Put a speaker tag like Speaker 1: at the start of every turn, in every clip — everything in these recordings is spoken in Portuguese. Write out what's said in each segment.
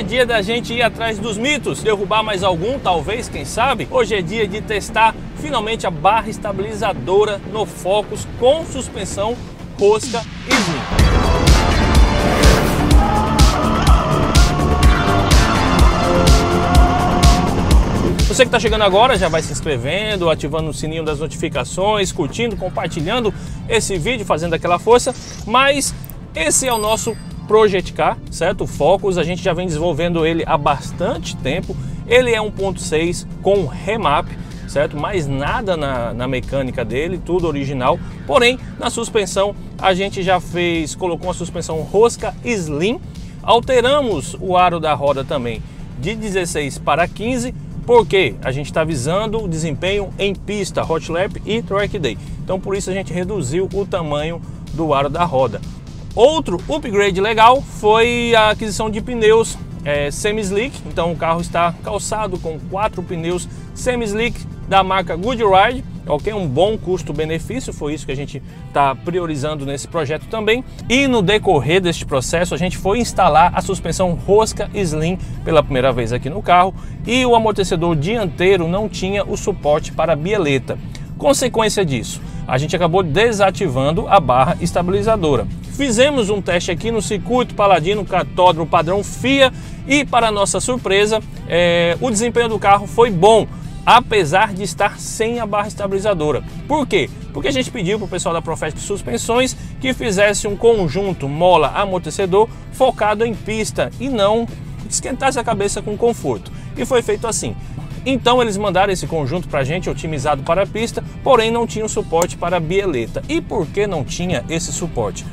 Speaker 1: é dia da gente ir atrás dos mitos, derrubar mais algum, talvez, quem sabe. Hoje é dia de testar finalmente a barra estabilizadora no Focus com suspensão rosca Slim. Você que está chegando agora já vai se inscrevendo, ativando o sininho das notificações, curtindo, compartilhando esse vídeo, fazendo aquela força. Mas esse é o nosso Project Car, certo? O Focus, a gente já vem desenvolvendo ele há bastante tempo. Ele é 1.6 com remap, certo? Mais nada na, na, mecânica dele, tudo original. Porém, na suspensão a gente já fez, colocou uma suspensão rosca slim. Alteramos o aro da roda também de 16 para 15 porque a gente está visando o desempenho em pista, hot lap e track day. Então por isso a gente reduziu o tamanho do aro da roda. Outro upgrade legal foi a aquisição de pneus é, semi-slick. Então o carro está calçado com quatro pneus semi-slick da marca Goodride ok? Um bom custo-benefício, foi isso que a gente está priorizando nesse projeto também. E no decorrer deste processo, a gente foi instalar a suspensão rosca Slim pela primeira vez aqui no carro e o amortecedor dianteiro não tinha o suporte para bieleta. Consequência disso, a gente acabou desativando a barra estabilizadora. Fizemos um teste aqui no circuito Paladino Catódromo padrão FIA e para nossa surpresa, é, o desempenho do carro foi bom apesar de estar sem a barra estabilizadora. Por quê? Porque a gente pediu para o pessoal da Profesp Suspensões que fizesse um conjunto mola amortecedor focado em pista e não esquentasse a cabeça com conforto. E foi feito assim. Então eles mandaram esse conjunto para a gente otimizado para a pista, porém não tinha suporte para a bieleta. E por que não tinha esse suporte?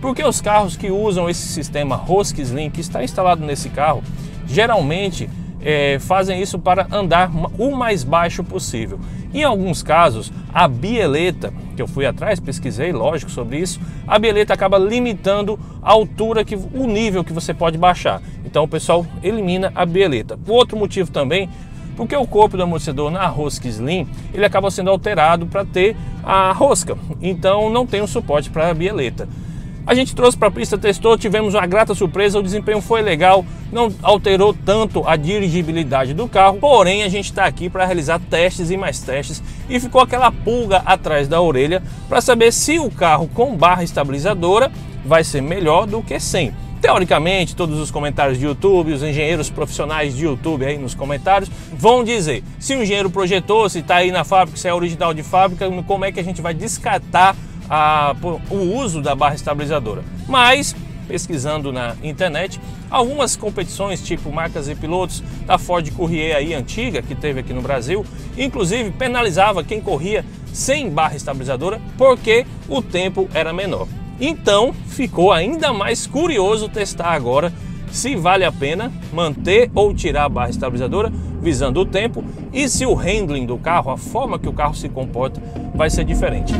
Speaker 1: Porque os carros que usam esse sistema Rosca Slim que está instalado nesse carro, geralmente é, fazem isso para andar o mais baixo possível. Em alguns casos, a bieleta, que eu fui atrás, pesquisei, lógico, sobre isso, a bieleta acaba limitando a altura, que, o nível que você pode baixar. Então o pessoal elimina a bieleta. Outro motivo também, porque o corpo do amortecedor na rosca Slim, ele acaba sendo alterado para ter a rosca, então não tem um suporte para a bieleta. A gente trouxe para a pista, testou, tivemos uma grata surpresa, o desempenho foi legal, não alterou tanto a dirigibilidade do carro, porém a gente está aqui para realizar testes e mais testes e ficou aquela pulga atrás da orelha para saber se o carro com barra estabilizadora vai ser melhor do que sem. Teoricamente, todos os comentários de YouTube, os engenheiros profissionais de YouTube aí nos comentários vão dizer: se o engenheiro projetou, se está aí na fábrica, se é original de fábrica, como é que a gente vai descartar a, o uso da barra estabilizadora. Mas, pesquisando na internet, algumas competições, tipo marcas e pilotos da Ford Courier aí antiga, que teve aqui no Brasil, inclusive penalizava quem corria sem barra estabilizadora porque o tempo era menor. Então ficou ainda mais curioso testar agora se vale a pena manter ou tirar a barra estabilizadora visando o tempo e se o handling do carro, a forma que o carro se comporta, vai ser diferente.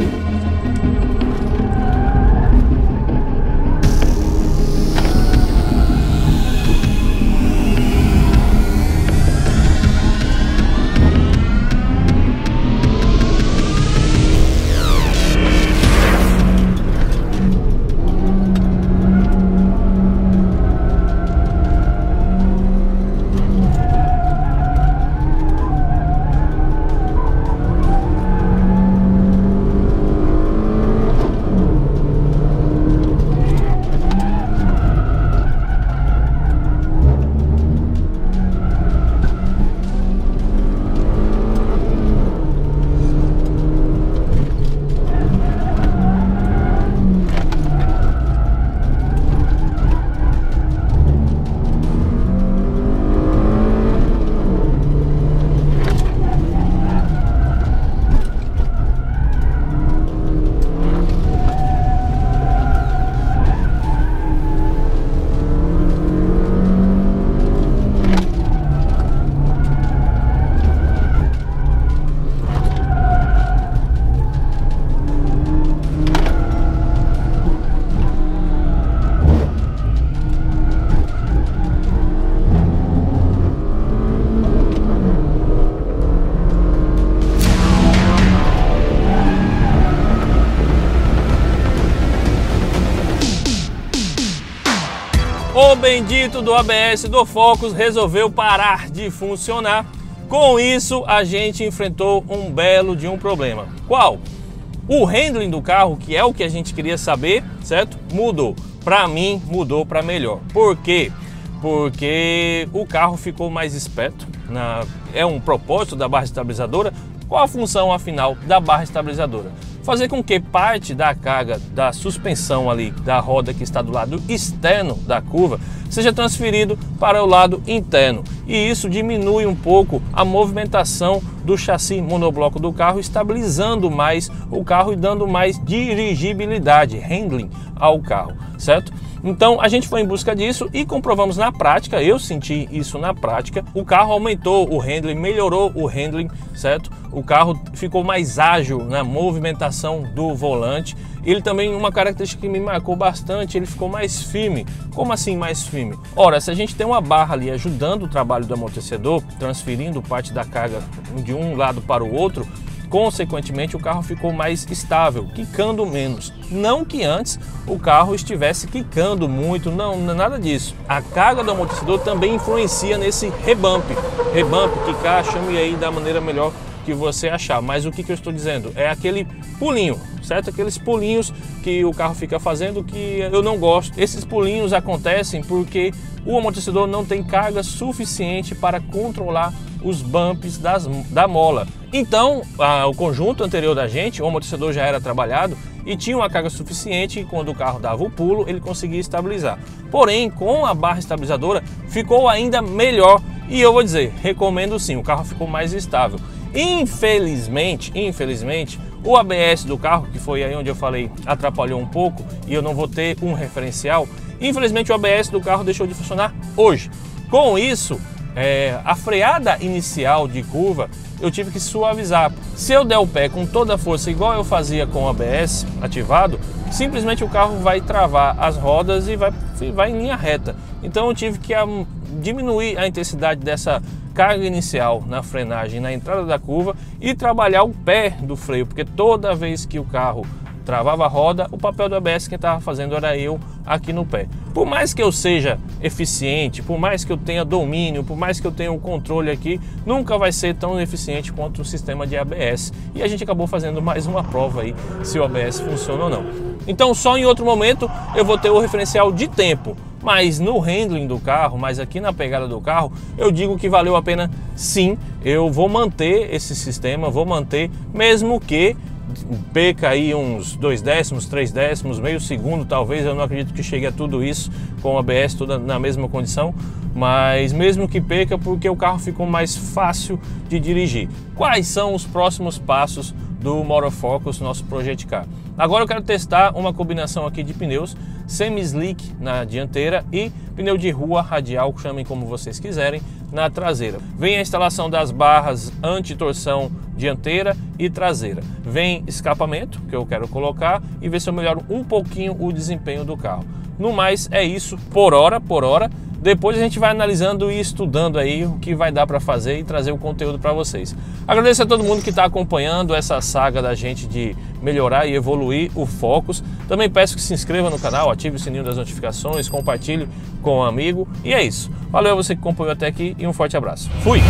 Speaker 1: Bendito do ABS do Focus resolveu parar de funcionar. Com isso, a gente enfrentou um belo de um problema. Qual? O handling do carro, que é o que a gente queria saber, certo? Mudou. Para mim, mudou para melhor. Por quê? Porque o carro ficou mais esperto. Na... É um propósito da barra estabilizadora. Qual a função afinal da barra estabilizadora? Fazer com que parte da carga da suspensão ali da roda que está do lado externo da curva seja transferido para o lado interno e isso diminui um pouco a movimentação do chassi monobloco do carro, estabilizando mais o carro e dando mais dirigibilidade, handling ao carro, certo? Então a gente foi em busca disso e comprovamos na prática, eu senti isso na prática. O carro aumentou o handling, melhorou o handling, certo? O carro ficou mais ágil na movimentação do volante. Ele também, uma característica que me marcou bastante, ele ficou mais firme. Como assim mais firme? Ora, se a gente tem uma barra ali ajudando o trabalho do amortecedor, transferindo parte da carga de um lado para o outro, Consequentemente, o carro ficou mais estável, quicando menos. Não que antes o carro estivesse quicando muito, não, é nada disso. A carga do amortecedor também influencia nesse rebump. Rebump, quicar, chame aí da maneira melhor que você achar. Mas o que, que eu estou dizendo? É aquele pulinho, certo? Aqueles pulinhos que o carro fica fazendo que eu não gosto. Esses pulinhos acontecem porque o amortecedor não tem carga suficiente para controlar os bumps das, da mola. Então, a, o conjunto anterior da gente, o amortecedor já era trabalhado e tinha uma carga suficiente e quando o carro dava o pulo, ele conseguia estabilizar. Porém, com a barra estabilizadora, ficou ainda melhor e eu vou dizer, recomendo sim, o carro ficou mais estável. Infelizmente, infelizmente, o ABS do carro, que foi aí onde eu falei, atrapalhou um pouco e eu não vou ter um referencial. Infelizmente, o ABS do carro deixou de funcionar hoje. Com isso, é, a freada inicial de curva eu tive que suavizar. Se eu der o pé com toda a força, igual eu fazia com o ABS ativado, simplesmente o carro vai travar as rodas e vai, vai em linha reta. Então eu tive que um, diminuir a intensidade dessa carga inicial na frenagem, na entrada da curva e trabalhar o pé do freio, porque toda vez que o carro travava a roda, o papel do ABS quem estava fazendo era eu aqui no pé. Por mais que eu seja eficiente, por mais que eu tenha domínio, por mais que eu tenha o um controle aqui, nunca vai ser tão eficiente quanto o sistema de ABS. E a gente acabou fazendo mais uma prova aí se o ABS funciona ou não. Então só em outro momento eu vou ter o referencial de tempo, mas no handling do carro, mas aqui na pegada do carro, eu digo que valeu a pena sim. Eu vou manter esse sistema, vou manter, mesmo que perca aí uns dois décimos, três décimos, meio segundo talvez, eu não acredito que chegue a tudo isso com o ABS toda na mesma condição, mas mesmo que perca porque o carro ficou mais fácil de dirigir. Quais são os próximos passos do Motofocus, nosso Project Car? Agora eu quero testar uma combinação aqui de pneus semi-slick na dianteira e pneu de rua radial, chamem como vocês quiserem, na traseira. Vem a instalação das barras anti-torção dianteira e traseira. Vem escapamento, que eu quero colocar, e ver se eu melhoro um pouquinho o desempenho do carro. No mais, é isso por hora, por hora. Depois a gente vai analisando e estudando aí o que vai dar para fazer e trazer o conteúdo para vocês. Agradeço a todo mundo que está acompanhando essa saga da gente de melhorar e evoluir o Focus. Também peço que se inscreva no canal, ative o sininho das notificações, compartilhe com um amigo. E é isso. Valeu a você que acompanhou até aqui e um forte abraço. Fui!